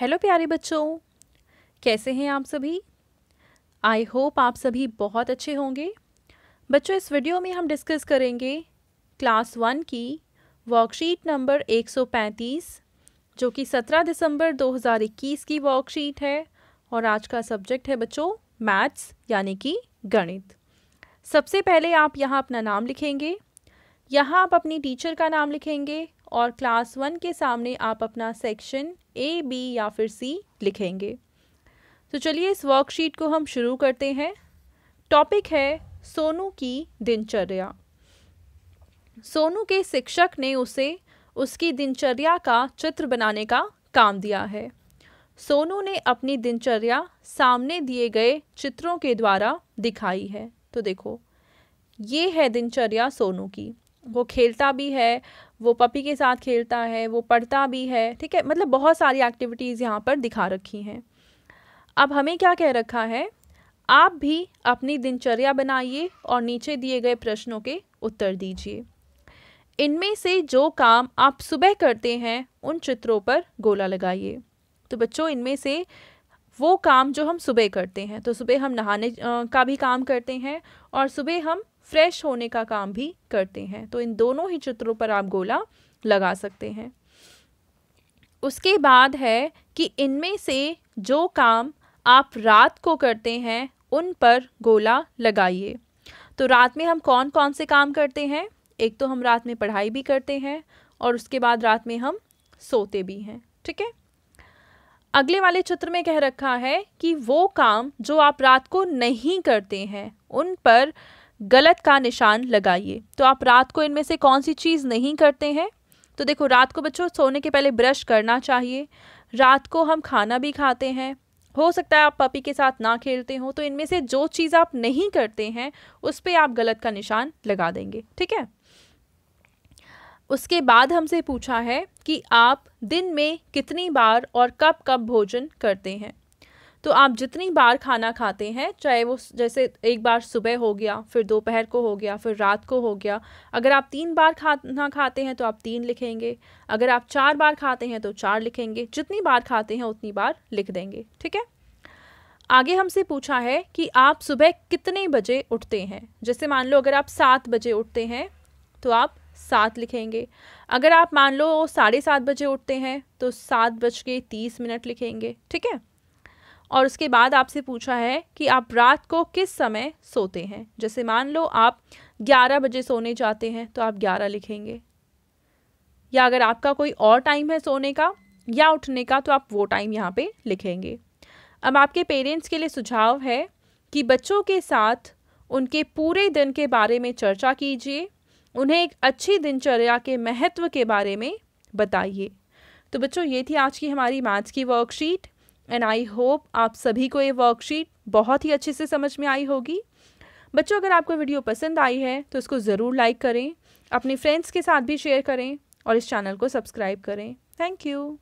Hello प्यारे बच्चों। कैसे हैं आप सभी? आई होप आप सभी बहुत अच्छे होंगे। बच्चों, इस वीडियो में हम डिस्कस करेंगे क्लास वन की वर्कशीट नंबर 135 जो कि 17 दिसंबर 2021 की वर्कशीट है और आज का सब्जेक्ट है बच्चों मैथ्स यानी कि गणित। सबसे पहले आप यहाँ अपना नाम लिखेंगे। यहाँ आप अपनी टीचर का नाम लिखेंगे और क्लास वन के सामने आप अपना सेक्शन ए बी या फिर सी लिखेंगे। तो चलिए इस वर्कशीट को हम शुरू करते हैं। टॉपिक है सोनू की दिनचर्या। सोनू के शिक्षक ने उसे उसकी दिनचर्या का चित्र बनाने का काम दिया है। सोनू ने अपनी दिनचर्या सामने दिए गए चित्रों के द्वारा दिखाई है। तो देखो, ये है दिनचर्या सोनू की। वो खेलता भी है, वो पपी के साथ खेलता है, वो पढ़ता भी है, ठीक है? मतलब बहुत सारी एक्टिविटीज़ यहाँ पर दिखा रखी हैं। अब हमें क्या कह रखा है? आप भी अपनी दिनचर्या बनाइए और नीचे दिए गए प्रश्नों के उत्तर दीजिए। इनमें से जो काम आप सुबह करते हैं, उन चित्रों पर गोला लगाइए। तो बच्चों, इनमें से वो काम जो हम सुबह करते हैं तो सुबह हम नहाने का भी काम करते हैं और सुबह हम फ्रेश होने का काम भी करते हैं। तो इन दोनों ही चित्रों पर आप गोला लगा सकते हैं। उसके बाद है कि इनमें से जो काम आप रात को करते हैं, उन पर गोला लगाइए। तो रात में हम कौन कौन से काम करते हैं? एक तो हम रात में पढ़ाई भी करते हैं और उसके बाद रात में हम सोते भी हैं। ठीक है? अगले वाले चित्र में कह रखा है कि वो काम जो आप रात को नहीं करते हैं, उन पर गलत का निशान लगाइए। तो आप रात को इनमें से कौन सी चीज़ नहीं करते हैं? तो देखो, रात को बच्चों सोने के पहले ब्रश करना चाहिए। रात को हम खाना भी खाते हैं। हो सकता है आप पपी के साथ ना खेलते हो तो इनमें से जो चीज़ आप नहीं करते हैं, उस पर आप गलत का निशान लगा देंगे। ठीक है? उसके बाद हमसे पूछा है कि आप दिन में कितनी बार और कब कब भोजन करते हैं? तो आप जितनी बार खाना खाते हैं, चाहे वो जैसे एक बार सुबह हो गया, फिर दोपहर को हो गया, फिर रात को हो गया, अगर आप तीन बार खाना खाते हैं तो आप तीन लिखेंगे, अगर आप चार बार खाते हैं तो चार लिखेंगे, जितनी बार खाते हैं उतनी बार लिख देंगे, ठीक है? आगे हमसे पूछा है कि आप सुबह कितने बजे उठते हैं? जैसे मान लो अगर आप सात बजे उठते हैं तो आप सात लिखेंगे, अगर आप मान लो साढ़े सात बजे उठते हैं तो सात बज के तीस मिनट लिखेंगे, ठीक है? और उसके बाद आपसे पूछा है कि आप रात को किस समय सोते हैं? जैसे मान लो आप 11 बजे सोने जाते हैं तो आप 11 लिखेंगे। या अगर आपका कोई और टाइम है सोने का या उठने का तो आप वो टाइम यहाँ पे लिखेंगे। अब आपके पेरेंट्स के लिए सुझाव है कि बच्चों के साथ उनके पूरे दिन के बारे में चर्चा कीजिए। उन्हें एक अच्छी दिनचर्या के महत्व के बारे में बताइए। तो बच्चों, ये थी आज की हमारी मैथ्स की वर्कशीट एंड आई होप आप सभी को ये वर्कशीट बहुत ही अच्छे से समझ में आई होगी। बच्चों, अगर आपको वीडियो पसंद आई है तो इसको ज़रूर लाइक करें, अपने फ्रेंड्स के साथ भी शेयर करें और इस चैनल को सब्सक्राइब करें। Thank you